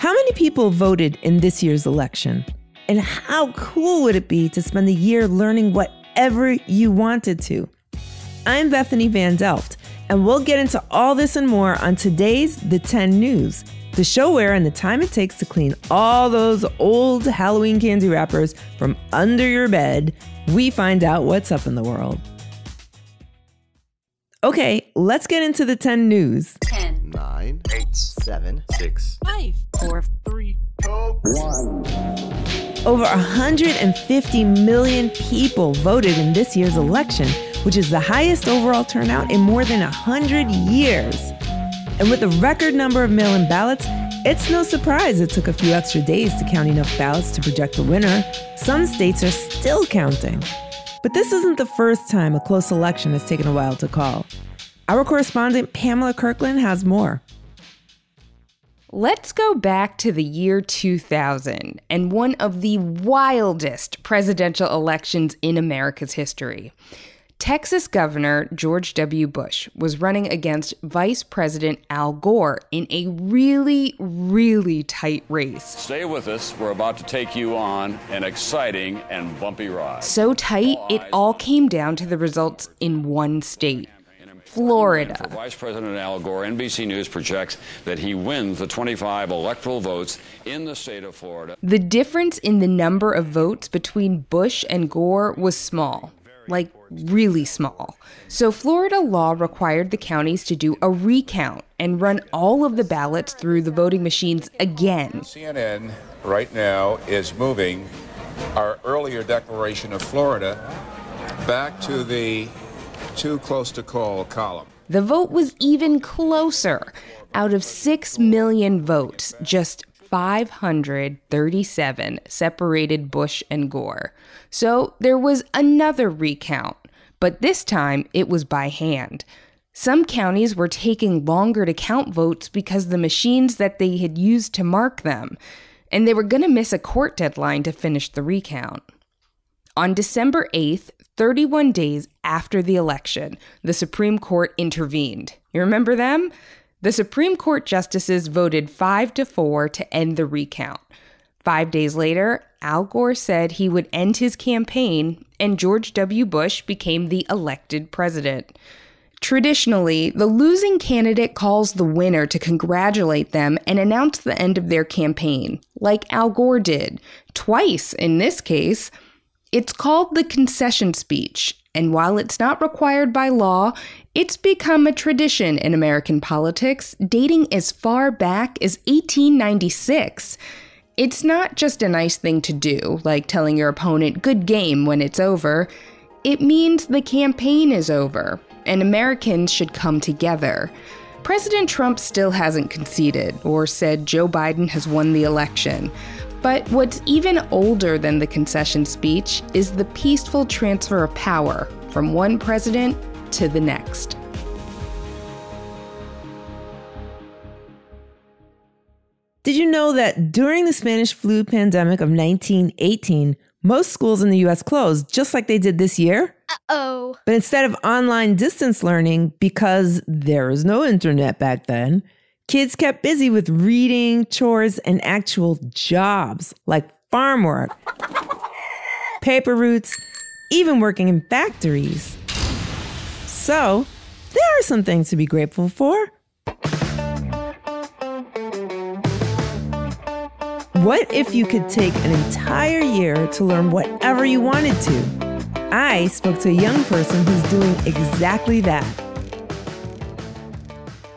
How many people voted in this year's election? And how cool would it be to spend the year learning whatever you wanted to? I'm Bethany Van Delft, and we'll get into all this and more on today's The 10 News, the show where and the time it takes to clean all those old Halloween candy wrappers from under your bed, we find out what's up in the world. Okay, let's get into the 10 news. 10, 9, 8, 7, 6, 5, 4, 3, 1. Over 150 million people voted in this year's election, which is the highest overall turnout in more than 100 years. And with a record number of mail in ballots, it's no surprise it took a few extra days to count enough ballots to project a winner. Some states are still counting. But this isn't the first time a close election has taken a while to call. Our correspondent Pamela Kirkland has more. Let's go back to the year 2000 and one of the wildest presidential elections in America's history. Texas Governor George W. Bush was running against Vice President Al Gore in a really, really tight race. Stay with us. We're about to take you on an exciting and bumpy ride. So tight, it all came down to the results in one state. Florida. For Vice President Al Gore, NBC News projects that he wins the 25 electoral votes in the state of Florida. The difference in the number of votes between Bush and Gore was small, like really small. So Florida law required the counties to do a recount and run all of the ballots through the voting machines again. CNN right now is moving our earlier declaration of Florida back to the too close to call column. The vote was even closer. Out of 6 million votes, just 537 separated Bush and Gore. So there was another recount, but this time it was by hand. Some counties were taking longer to count votes because the machines that they had used to mark them, and they were going to miss a court deadline to finish the recount. On December 8th, 31 days after the election, the Supreme Court intervened. You remember them? The Supreme Court justices voted 5 to 4 to end the recount. Five days later, Al Gore said he would end his campaign, and George W. Bush became the elected president. Traditionally, the losing candidate calls the winner to congratulate them and announce the end of their campaign, like Al Gore did, twice in this case. It's called the concession speech, and while it's not required by law, it's become a tradition in American politics dating as far back as 1896. It's not just a nice thing to do, like telling your opponent good game when it's over. It means the campaign is over, and Americans should come together. President Trump still hasn't conceded or said Joe Biden has won the election. But what's even older than the concession speech is the peaceful transfer of power from one president to the next. Did you know that during the Spanish flu pandemic of 1918, most schools in the US closed just like they did this year? Uh oh. But instead of online distance learning, because there was no internet back then, kids kept busy with reading, chores, and actual jobs like farm work, paper routes, even working in factories. So, there are some things to be grateful for. What if you could take an entire year to learn whatever you wanted to? I spoke to a young person who's doing exactly that.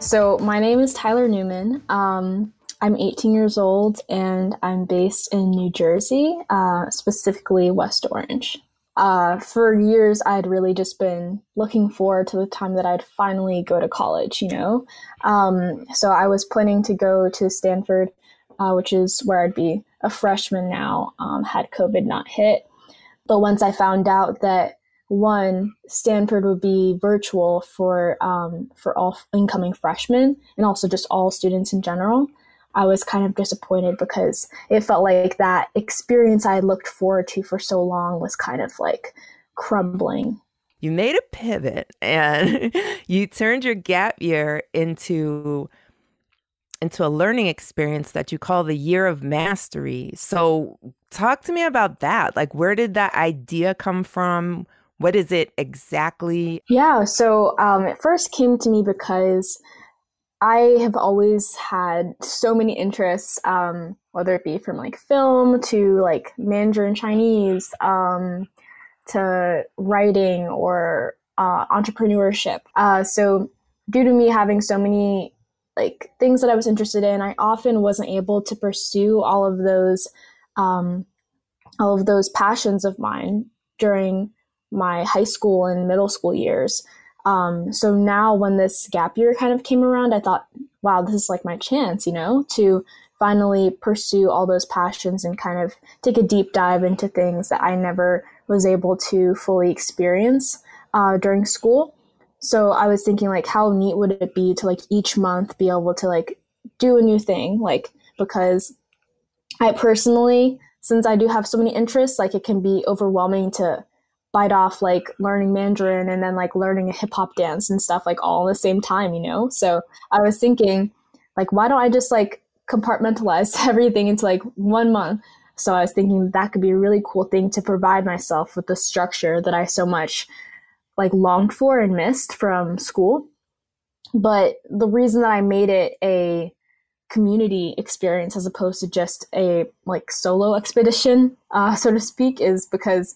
So, my name is Tyler Newman. Um, I'm 18 years old and I'm based in New Jersey, uh, specifically West Orange. Uh, for years, I'd really just been looking forward to the time that I'd finally go to college, you know? Um, so, I was planning to go to Stanford uh, which is where I'd be a freshman now, um, had COVID not hit. But once I found out that one, Stanford would be virtual for um, for all incoming freshmen and also just all students in general, I was kind of disappointed because it felt like that experience I had looked forward to for so long was kind of like crumbling. You made a pivot and you turned your gap year into into a learning experience that you call the Year of Mastery. So, talk to me about that. Like, where did that idea come from? What is it exactly? Yeah, so um, it first came to me because I have always had so many interests, um, whether it be from like film to like Mandarin Chinese um, to writing or uh, entrepreneurship. Uh, so, due to me having so many like things that I was interested in, I often wasn't able to pursue all of those, um, all of those passions of mine during my high school and middle school years. Um, so now when this gap year kind of came around, I thought, wow, this is like my chance, you know, to finally pursue all those passions and kind of take a deep dive into things that I never was able to fully experience uh, during school. So I was thinking like, how neat would it be to like each month be able to like do a new thing, like because I personally, since I do have so many interests, like it can be overwhelming to bite off like learning Mandarin and then like learning a hip hop dance and stuff like all the same time, you know? So I was thinking, like, why don't I just like compartmentalize everything into like one month? So I was thinking that could be a really cool thing to provide myself with the structure that I so much like longed for and missed from school. But the reason that I made it a community experience as opposed to just a like solo expedition, uh, so to speak, is because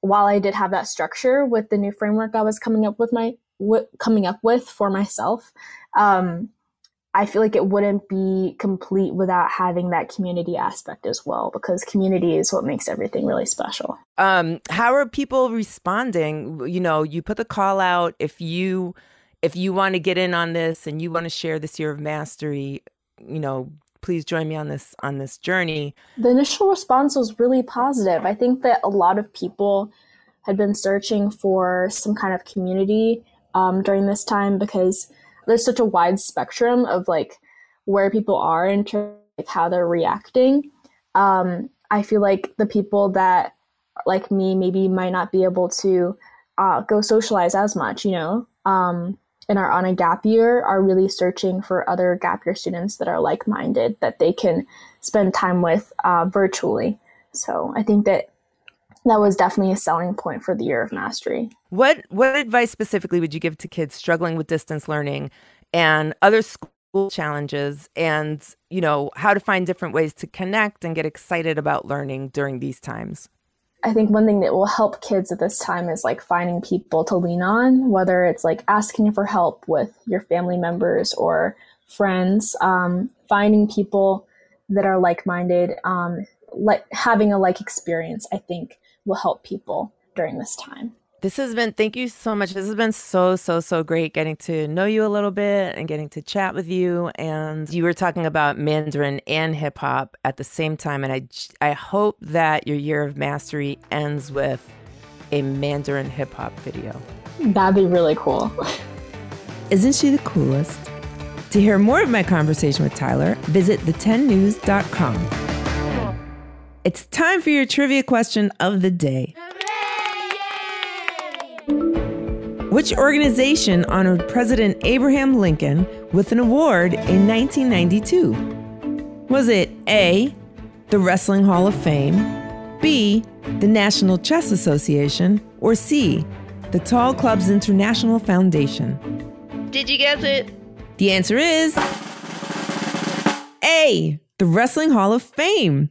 while I did have that structure with the new framework I was coming up with my w- coming up with for myself, um, I feel like it wouldn't be complete without having that community aspect as well, because community is what makes everything really special. Um, how are people responding? You know, you put the call out if you if you want to get in on this and you want to share this year of mastery, you know, please join me on this on this journey. The initial response was really positive. I think that a lot of people had been searching for some kind of community um, during this time because there's such a wide spectrum of like where people are in terms of how they're reacting. Um, I feel like the people that like me maybe might not be able to uh, go socialize as much, you know, um, and are on a gap year are really searching for other gap year students that are like minded that they can spend time with uh, virtually. So I think that that was definitely a selling point for the year of mastery. What what advice specifically would you give to kids struggling with distance learning and other school challenges and you know how to find different ways to connect and get excited about learning during these times? I think one thing that will help kids at this time is like finding people to lean on, whether it's like asking for help with your family members or friends, um, finding people that are like minded, um, like having a like experience, I think will help people during this time. This has been, thank you so much. This has been so, so, so great getting to know you a little bit and getting to chat with you. And you were talking about Mandarin and hip hop at the same time. And I, I hope that your year of mastery ends with a Mandarin hip hop video. That'd be really cool. Isn't she the coolest? To hear more of my conversation with Tyler, visit the10news.com. It's time for your trivia question of the day. Which organization honored President Abraham Lincoln with an award in 1992? Was it A, the Wrestling Hall of Fame, B, the National Chess Association, or C, the Tall Clubs International Foundation? Did you guess it? The answer is A, the Wrestling Hall of Fame.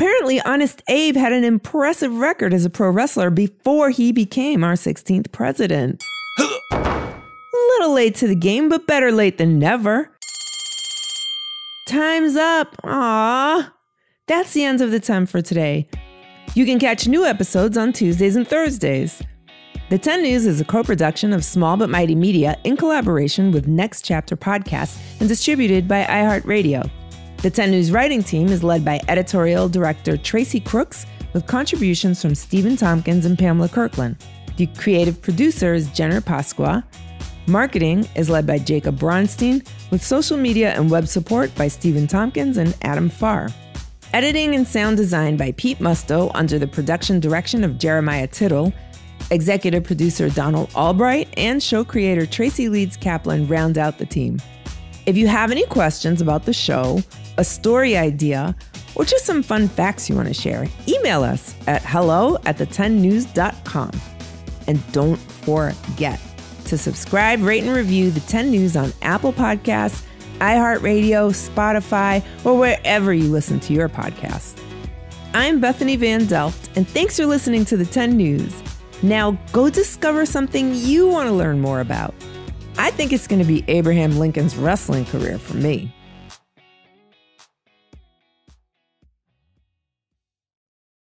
Apparently, Honest Abe had an impressive record as a pro wrestler before he became our 16th president. Little late to the game, but better late than never. Time's up. Aww. That's the end of the time for today. You can catch new episodes on Tuesdays and Thursdays. The 10 News is a co production of Small But Mighty Media in collaboration with Next Chapter Podcasts and distributed by iHeartRadio. The 10 News writing team is led by editorial director Tracy Crooks, with contributions from Stephen Tompkins and Pamela Kirkland. The creative producer is Jenner Pasqua. Marketing is led by Jacob Bronstein, with social media and web support by Stephen Tompkins and Adam Farr. Editing and sound design by Pete Musto under the production direction of Jeremiah Tittle. Executive producer Donald Albright and show creator Tracy Leeds Kaplan round out the team. If you have any questions about the show, a story idea, or just some fun facts you want to share, email us at hello at the10news.com. And don't forget to subscribe, rate, and review the 10 News on Apple Podcasts, iHeartRadio, Spotify, or wherever you listen to your podcasts. I'm Bethany Van Delft, and thanks for listening to the 10 News. Now go discover something you want to learn more about. I think it's going to be Abraham Lincoln's wrestling career for me.